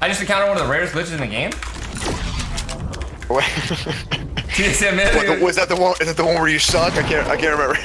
I just encountered one of the rarest glitches in the game. TSM What, was that the one? Is that the one where you suck? I can't. I can't remember.